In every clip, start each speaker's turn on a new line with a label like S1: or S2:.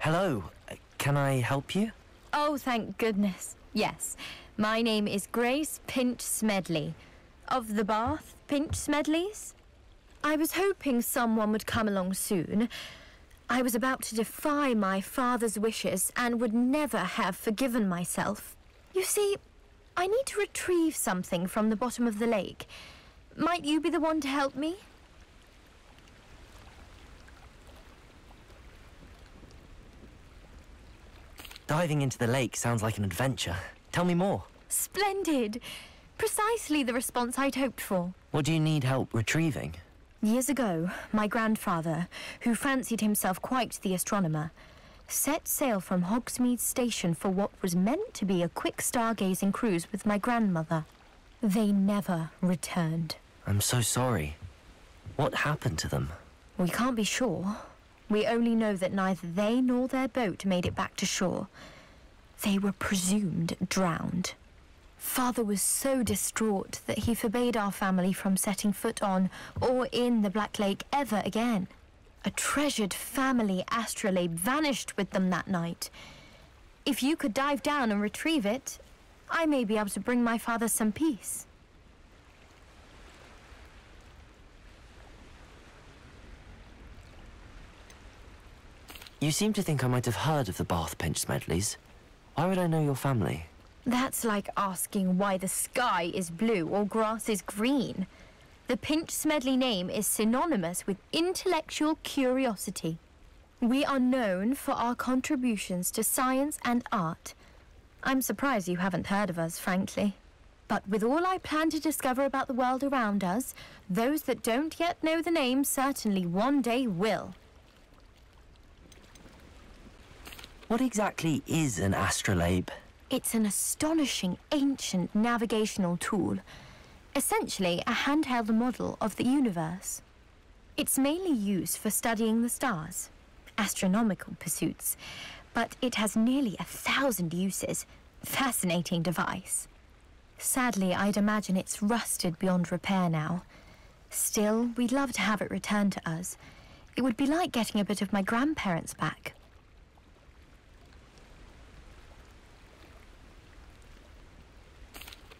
S1: Hello. Uh, Can I help you?
S2: Oh, thank goodness. Yes. My name is Grace Pinch Smedley. Of the Bath Pinch Smedleys? I was hoping someone would come along soon. I was about to defy my father's wishes and would never have forgiven myself. You see, I need to retrieve something from the bottom of the lake. Might you be the one to help me?
S1: Diving into the lake sounds like an adventure. Tell me more.
S2: Splendid! Precisely the response I'd hoped for.
S1: What do you need help retrieving?
S2: Years ago, my grandfather, who fancied himself quite the astronomer, set sail from Hogsmeade Station for what was meant to be a quick stargazing cruise with my grandmother. They never returned.
S1: I'm so sorry. What happened to them?
S2: We can't be sure. We only know that neither they nor their boat made it back to shore. They were presumed drowned. Father was so distraught that he forbade our family from setting foot on or in the Black Lake ever again. A treasured family astrolabe vanished with them that night. If you could dive down and retrieve it, I may be able to bring my father some peace.
S1: You seem to think I might have heard of the Bath Pinch Smedleys. Why would I know your family?
S2: That's like asking why the sky is blue or grass is green. The Pinch Smedley name is synonymous with intellectual curiosity. We are known for our contributions to science and art. I'm surprised you haven't heard of us, frankly. But with all I plan to discover about the world around us, those that don't yet know the name certainly one day will.
S1: What exactly is an astrolabe?
S2: It's an astonishing ancient navigational tool, essentially a handheld model of the universe. It's mainly used for studying the stars, astronomical pursuits, but it has nearly a thousand uses. Fascinating device. Sadly, I'd imagine it's rusted beyond repair now. Still, we'd love to have it returned to us. It would be like getting a bit of my grandparents back.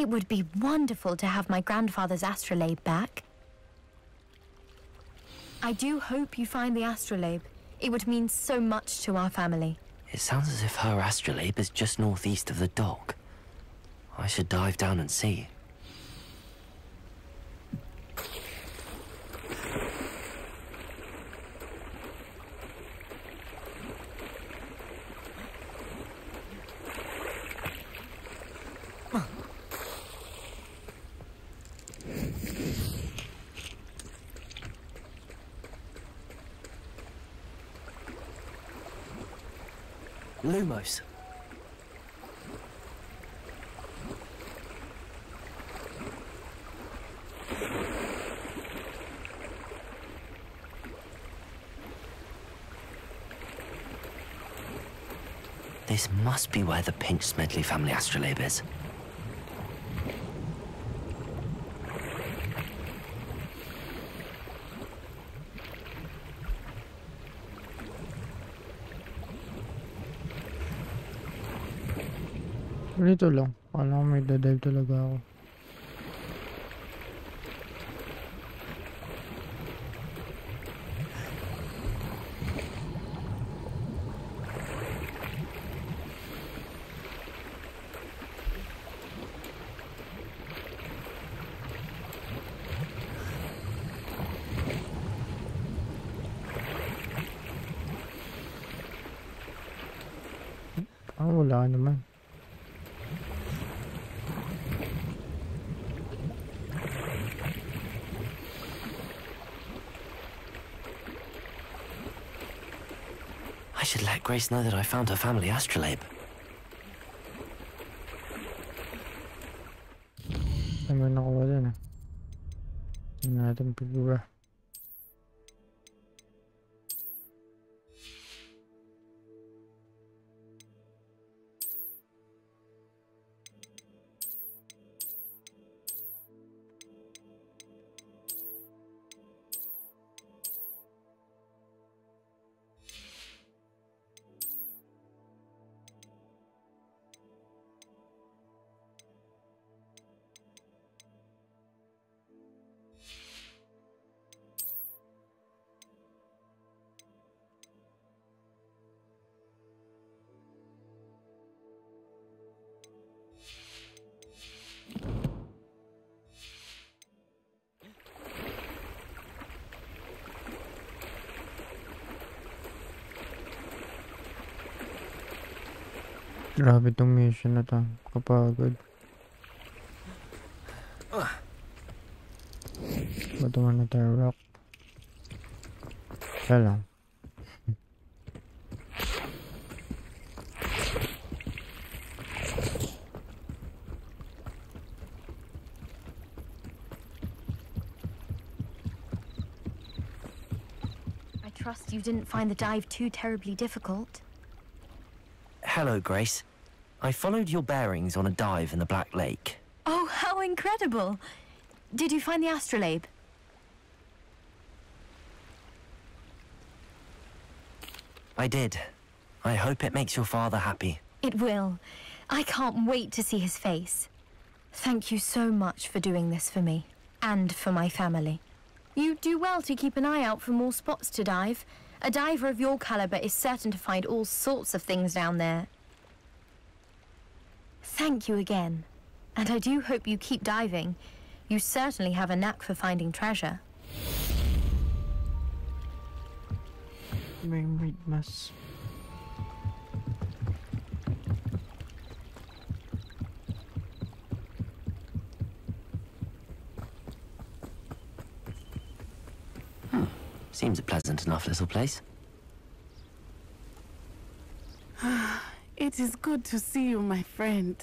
S2: It would be wonderful to have my grandfather's astrolabe back. I do hope you find the astrolabe. It would mean so much to our family.
S1: It sounds as if her astrolabe is just northeast of the dock. I should dive down and see. Lumos. This must be where the Pinch Smedley family astrolabe is.
S3: Dito lang. Kala ko may dadive talaga ako. Ah, wala naman.
S1: I should let Grace know that I found her family astrolabe.
S3: Tingnan Grabe tong mission na to. Kapagod. Bato man na tayo rock. Kaya lang.
S2: I trust you didn't find the dive too terribly difficult.
S1: Hello, Grace. I followed your bearings on a dive in the Black Lake.
S2: Oh, how incredible! Did you find the astrolabe?
S1: I did. I hope it makes your father happy.
S2: It will. I can't wait to see his face. Thank you so much for doing this for me. And for my family. You do well to keep an eye out for more spots to dive. A diver of your caliber is certain to find all sorts of things down there. Thank you again. And I do hope you keep diving. You certainly have a knack for finding treasure.
S3: May wait mas.
S1: Seems a pleasant enough little place.
S4: It is good to see you, my friend.